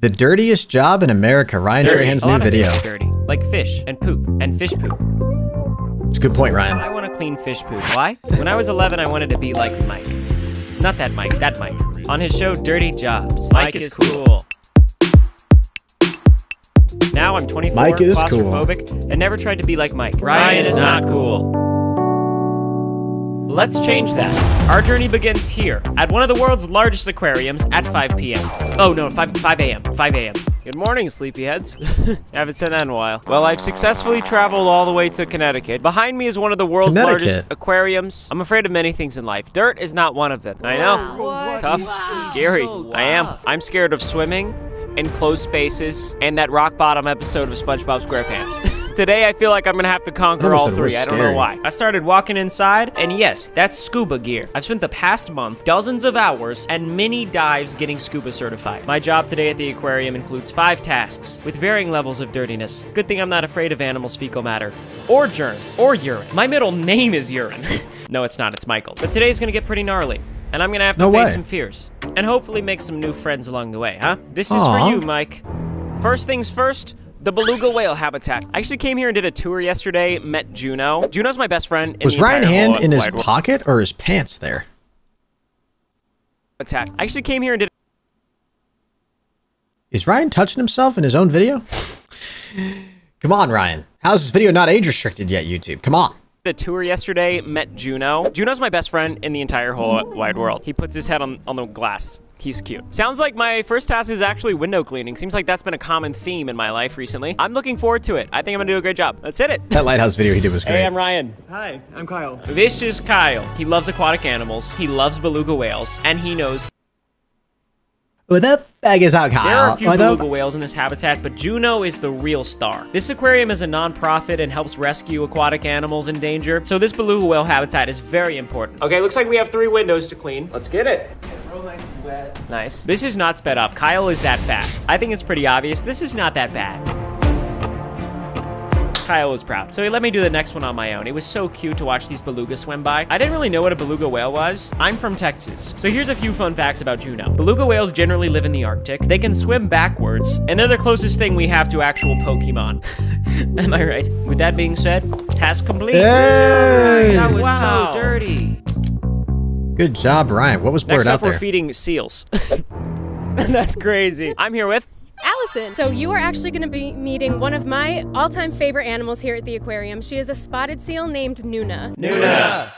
The dirtiest job in America. Ryan Dirty. Trahan's a new lot of video. things dirty, like fish and poop and fish poop. It's a good point, Ryan. I want to clean fish poop. Why? When I was 11, I wanted to be like Mike. Not that Mike, that Mike. On his show Dirty Jobs. Mike, is, cool. Now I'm 24, Mike is cool. claustrophobic, and never tried to be like Mike. Ryan, is not cool. Let's change that. Our journey begins here, at one of the world's largest aquariums at 5 p.m. Oh no, 5, 5 a.m. 5 a.m. Good morning, sleepyheads. Haven't said that in a while. Well, I've successfully traveled all the way to Connecticut. Behind me is one of the world's largest aquariums. I'm afraid of many things in life. Dirt is not one of them. I know. Tough. Scary. I am. I'm scared of swimming, enclosed spaces, and that rock bottom episode of SpongeBob SquarePants. Today, I feel like I'm gonna have to conquer all three. I don't know why. I started walking inside, and yes, that's scuba gear. I've spent the past month dozens of hours and many dives getting scuba certified. My job today at the aquarium includes five tasks with varying levels of dirtiness. Good thing I'm not afraid of animals' fecal matter, or germs, or urine. My middle name is urine. no, it's not. It's Michael. But today's gonna get pretty gnarly. And I'm gonna have to No face way. some fears. And hopefully make some new friends along the way, huh? This is Aw. for you, Mike. First things first, the beluga whale habitat. I actually came here and did a tour yesterday, met Juno. Juno's my best friend in Was Ryan hand in his world. pocket or his pants there? habitat. I actually came here and did Is Ryan touching himself in his own video? Come on, Ryan. How's this video not age restricted yet, YouTube? Come on. a tour yesterday, met Juno. Juno's my best friend in the entire whole wide world. He puts his head on, on the glass. He's cute. Sounds like my first task is actually window cleaning. Seems like that's been a common theme in my life recently. I'm looking forward to it. I think I'm gonna do a great job. Let's hit it. That lighthouse video he did was great. Hey, I'm Ryan. Hi, I'm Kyle. This is Kyle. He loves aquatic animals, he loves beluga whales, and he knows What the bag is out, Kyle? There are a few What beluga whales in this habitat, but Juno is the real star. This aquarium is a non-profit and helps rescue aquatic animals in danger, so this beluga whale habitat is very important. Okay, looks like we have three windows to clean. Let's get it. Nice. This is not sped up. Kyle is that fast. I think it's pretty obvious. This is not that bad. Kyle was proud. So he let me do the next one on my own. It was so cute to watch these belugas swim by. I didn't really know what a beluga whale was. I'm from Texas. So here's a few fun facts about Juno. Beluga whales generally live in the Arctic. They can swim backwards, and they're the closest thing we have to actual Pokemon. Am I right? With that being said, task complete. Hey! That was so dirty. Good job, Ryan. What was blurred Next out up, we're feeding seals. That's crazy. I'm here with Allison. So you are actually going to be meeting one of my all-time favorite animals here at the aquarium. She is a spotted seal named Nuna. Nuna.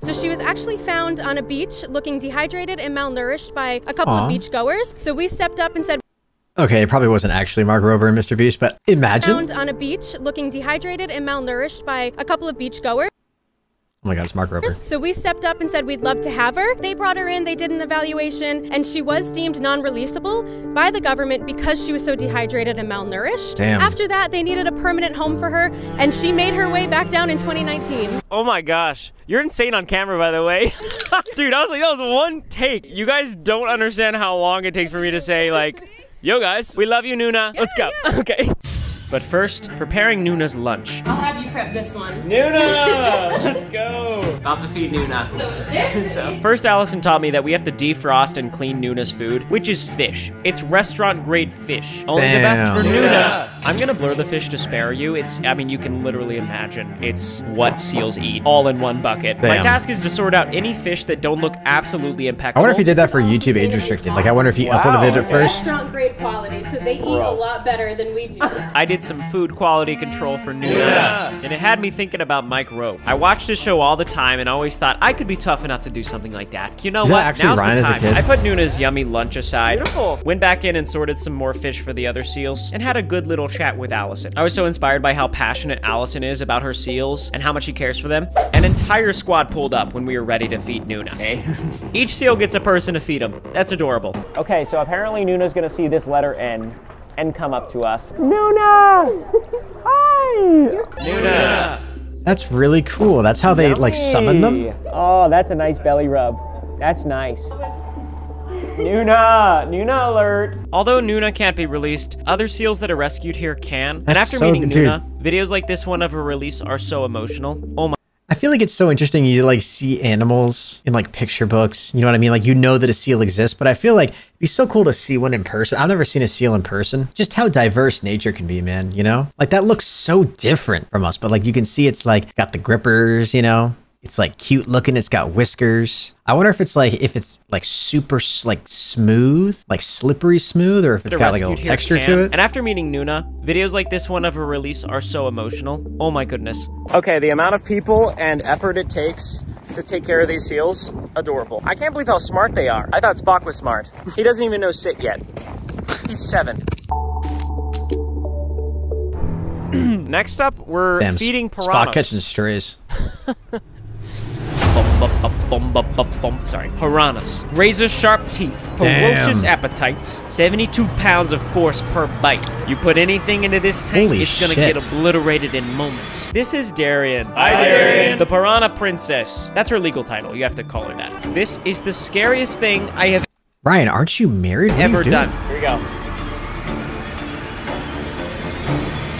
So she was actually found on a beach looking dehydrated and malnourished by a couple Aw. of beach goers. So we stepped up and said, Okay, it probably wasn't actually Mark Rober and Mr. Beast, but imagine. found on a beach looking dehydrated and malnourished by a couple of beach goers. Oh my god, it's Mark Rober. So we stepped up and said we'd love to have her. They brought her in, they did an evaluation, and she was deemed non releasable by the government because she was so dehydrated and malnourished. Damn. After that, they needed a permanent home for her, and she made her way back down in 2019. Oh my gosh. You're insane on camera, by the way. Dude, I was like, that was one take. You guys don't understand how long it takes for me to say, like, yo guys, we love you, Nuna. Let's go. Okay. But first, preparing Nuna's lunch. I'll have you prep this one. Nuna! Let's go. About to feed Nuna. So, first, Allison taught me that we have to defrost and clean Nuna's food, which is fish. It's restaurant grade fish. Only the best for Damn. Nuna. I'm gonna blur the fish to spare you. It's, I mean, you can literally imagine. It's what seals eat, all in one bucket. My task is to sort out any fish that don't look absolutely impeccable. I wonder if he did that for YouTube age restricted. Like, I wonder if he uploaded it at first. Restaurant grade quality, so they eat a lot better than we do. I did some food quality control for Nuna, and it had me thinking about Mike Rowe. I watched his show all the time and always thought I could be tough enough to do something like that. You know Is what? actually Now's Ryan the time. I put Nuna's yummy lunch aside, went back in and sorted some more fish for the other seals, and had a good little chat with Allison. I was so inspired by how passionate Allison is about her seals and how much she cares for them. An entire squad pulled up when we were ready to feed Nuna. Hey. Each seal gets a person to feed them. That's adorable. Okay, so apparently Nuna's gonna see this letter N and come up to us. Nuna! Hi! Nuna! That's really cool. That's how they, like, summon them? Oh, that's a nice belly rub. That's nice. Nuna! Nuna alert! Although Nuna can't be released, other seals that are rescued here can. and after so meeting good, dude. Nuna, videos like this one of her release are so emotional. Oh my I feel like it's so interesting. You like see animals in like picture books. You know what I mean? Like you know that a seal exists, but I feel like it'd be so cool to see one in person. I've never seen a seal in person. Just how diverse nature can be, man. You know, like that looks so different from us, but like you can see it's like got the grippers. You know, it's like cute looking. It's got whiskers. I wonder if it's like if it's like super like smooth, like slippery smooth, or if it's The got like a little texture to it. And after meeting Nuna, videos like this one of her release are so emotional. Oh my goodness. Okay, the amount of people and effort it takes to take care of these seals, adorable. I can't believe how smart they are. I thought Spock was smart. He doesn't even know sit yet. He's seven. Next up, we're Damn, feeding Spock piranhas. catching strays. Sorry, piranhas. Razor sharp teeth, ferocious Damn. appetites, 72 pounds of force per bite. You put anything into this tank, Holy it's gonna shit. get obliterated in moments. This is Darian. Hi, Darian. The Piranha Princess. That's her legal title. You have to call her that. This is the scariest thing I have Ryan, aren't you married? What are you ever done. Here we go.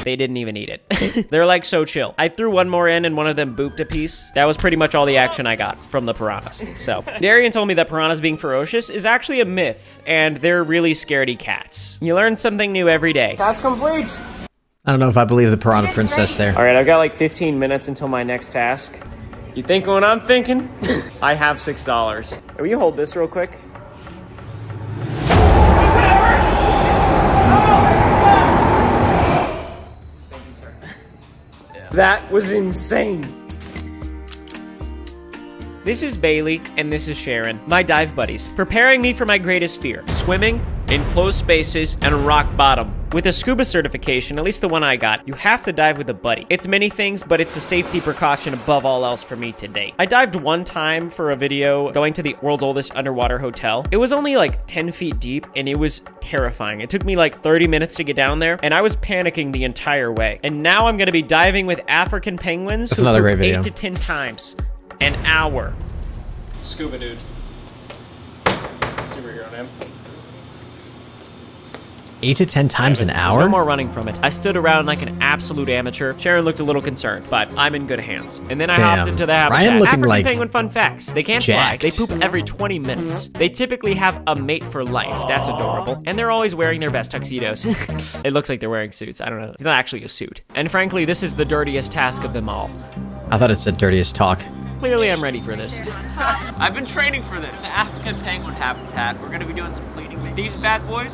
They didn't even eat it. They're like so chill. I threw one more in and one of them booped a piece. That was pretty much all the action I got from the piranhas. So, Darian told me that piranhas being ferocious is actually a myth, and they're really scaredy cats. You learn something new every day. Task complete! I don't know if I believe the piranha princess there. All right, I've got like 15 minutes until my next task. You think what I'm thinking? I have six dollars. Will you hold this real quick? That was insane. This is Bailey, and this is Sharon, my dive buddies, preparing me for my greatest fear swimming in closed spaces and rock bottom. With a scuba certification, at least the one I got, you have to dive with a buddy. It's many things, but it's a safety precaution above all else for me today. I dived one time for a video going to the world's oldest underwater hotel. It was only like 10 feet deep, and it was terrifying. It took me like 30 minutes to get down there, and I was panicking the entire way. And now I'm gonna be diving with African penguins That's who another great video. eight to 10 times an hour. Scuba dude. Superhero name. Eight to ten times an There's hour? no more running from it. I stood around like an absolute amateur. Sharon looked a little concerned, but I'm in good hands. And then I Damn. hopped into the habitat. Ryan habitat. looking African like penguin fun facts. They can't jacked. fly. They poop every 20 minutes. They typically have a mate for life. That's adorable. And they're always wearing their best tuxedos. it looks like they're wearing suits. I don't know. It's not actually a suit. And frankly, this is the dirtiest task of them all. I thought it said dirtiest talk. Clearly, I'm ready for this. I've been training for this. The African penguin habitat. We're gonna be doing some cleaning with these bad boys.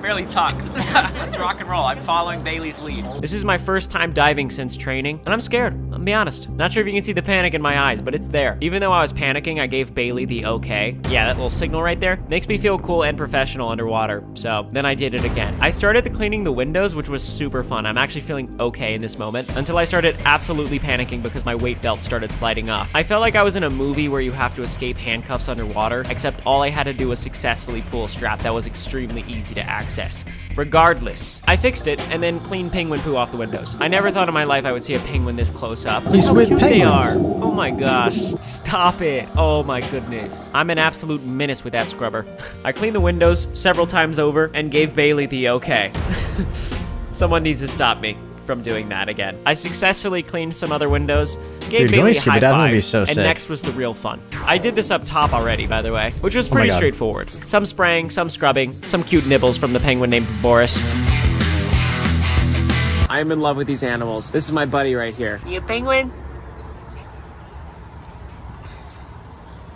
I barely talk. Let's rock and roll. I'm following Bailey's lead. This is my first time diving since training, and I'm scared. I'll be honest. Not sure if you can see the panic in my eyes, but it's there. Even though I was panicking, I gave Bailey the okay. Yeah, that little signal right there makes me feel cool and professional underwater. So then I did it again. I started the cleaning the windows, which was super fun. I'm actually feeling okay in this moment until I started absolutely panicking because my weight belt started sliding off. I felt like I was in a movie where you have to escape handcuffs underwater, except all I had to do was successfully pull a strap that was extremely easy to access. Regardless, I fixed it and then cleaned penguin poo off the windows. I never thought in my life I would see a penguin this close up. Look He's how with cute they are. Oh my gosh. Stop it. Oh my goodness. I'm an absolute menace with that scrubber. I cleaned the windows several times over and gave Bailey the okay. Someone needs to stop me from doing that again. I successfully cleaned some other windows, gave Dude, Bailey a high five, be so and next was the real fun. I did this up top already, by the way, which was pretty God. straightforward. Some spraying, some scrubbing, some cute nibbles from the penguin named Boris. I am in love with these animals. This is my buddy right here. You penguin?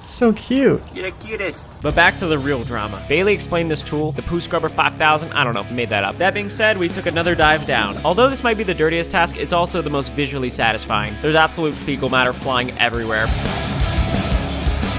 So cute. You're the cutest. But back to the real drama. Bailey explained this tool, the Poo Scrubber 5000. I don't know, made that up. That being said, we took another dive down. Although this might be the dirtiest task, it's also the most visually satisfying. There's absolute fecal matter flying everywhere.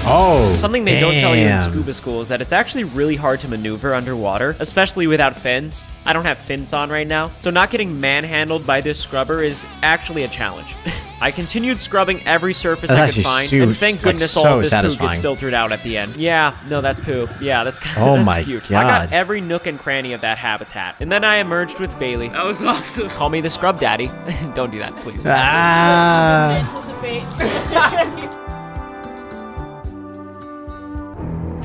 Oh, Something they don't tell you in scuba school is that it's actually really hard to maneuver underwater, especially without fins. I don't have fins on right now, so not getting manhandled by this scrubber is actually a challenge. I continued scrubbing every surface That's I could find, su- and thank like, goodness so all of this poo gets filtered out at the end. Yeah, no, that's poo. Yeah, that's kind Oh that's my cute. I got every nook and cranny of that habitat, and then I emerged with Bailey. That was awesome. Call me the scrub daddy. don't do that, please. Ah,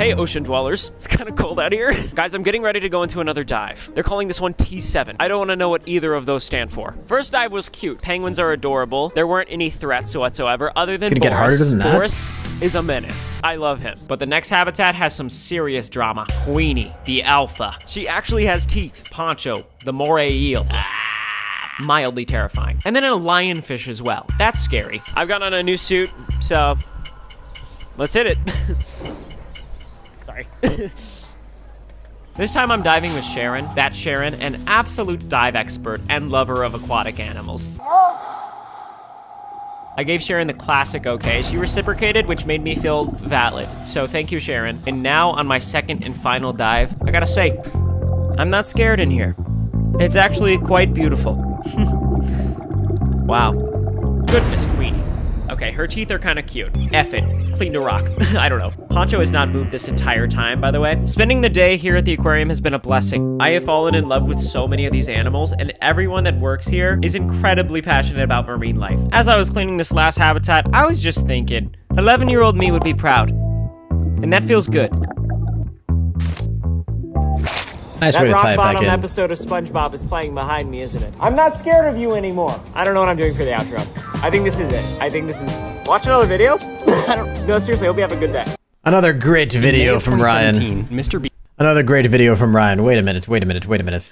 Hey, ocean dwellers. It's kind of cold out here. Guys, I'm getting ready to go into another dive. They're calling this one T7. I don't want to know what either of those stand for. First dive was cute. Penguins are adorable. There weren't any threats whatsoever other than gonna get harder than that? Boris is a menace. I love him. But the next habitat has some serious drama. Queenie, the alpha. She actually has teeth. Poncho, the moray eel. Ah, mildly terrifying. And then a lionfish as well. That's scary. I've got on a new suit, so let's hit it. Sorry. This time I'm diving with Sharon, that's Sharon, an absolute dive expert and lover of aquatic animals. I gave Sharon the classic okay. She reciprocated, which made me feel valid. So thank you, Sharon. And now on my second and final dive, I gotta say, I'm not scared in here. It's actually quite beautiful. wow. Goodness, Queenie. Okay, her teeth are kind of cute. F it. Clean to rock. I don't know. Poncho has not moved this entire time, by the way. Spending the day here at the aquarium has been a blessing. I have fallen in love with so many of these animals, and everyone that works here is incredibly passionate about marine life. As I was cleaning this last habitat, I was just thinking, 11 year old me would be proud. And that feels good. Nice That way to rock tie it back bottom in. episode of SpongeBob is playing behind me, isn't it? I'm not scared of you anymore. I don't know what I'm doing for the outro. I think this is it. I think this is. Watch another video. I don't. No, seriously. Hope you have a good day. Another great video from Ryan. Mr. B. Another great video from Ryan. Wait a minute, wait a minute, wait a minute.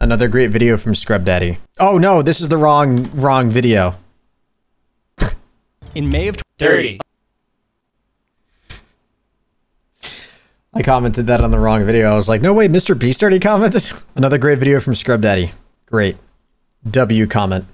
Another great video from Scrub Daddy. Oh no, this is the wrong wrong video. In May of Dirty. I commented that on the wrong video. I was like, no way, Mr. Beast already commented. Another great video from Scrub Daddy. Great. W comment.